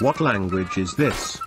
What language is this?